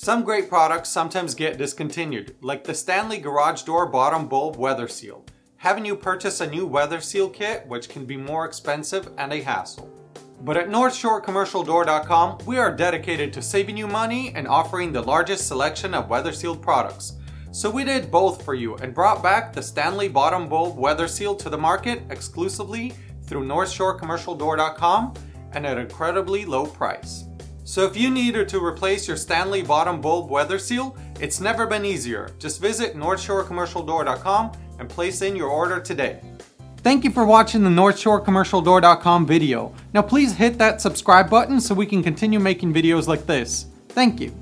Some great products sometimes get discontinued, like the Stanley Garage Door Bottom Bulb Weather Seal. Having you purchase a new weather seal kit, which can be more expensive and a hassle. But at NorthshoreCommercialDoor.com, we are dedicated to saving you money and offering the largest selection of weather sealed products. So we did both for you and brought back the Stanley Bottom Bulb Weather Seal to the market exclusively through NorthshoreCommercialDoor.com and at an incredibly low price. So if you needed to replace your Stanley Bottom Bulb Weather Seal, it's never been easier. Just visit NorthshoreCommercialDoor.com and place in your order today. Thank you for watching the NorthshoreCommercialDoor.com video. Now please hit that subscribe button so we can continue making videos like this. Thank you.